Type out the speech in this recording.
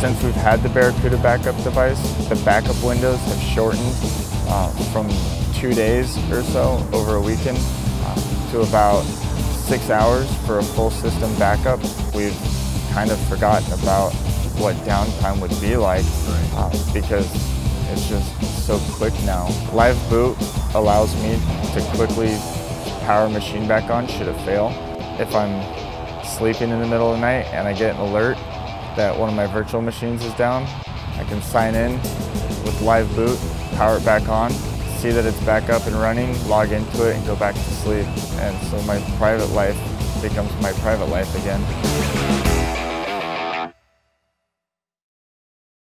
Since we've had the Barracuda backup device, the backup windows have shortened uh, from two days or so over a weekend uh, to about six hours for a full system backup. We've kind of forgotten about what downtime would be like uh, because it's just so quick now. Live boot allows me to quickly power machine back on should it fail. If I'm sleeping in the middle of the night and I get an alert that one of my virtual machines is down, I can sign in with LiveBoot, power it back on, see that it's back up and running, log into it and go back to sleep. And so my private life becomes my private life again.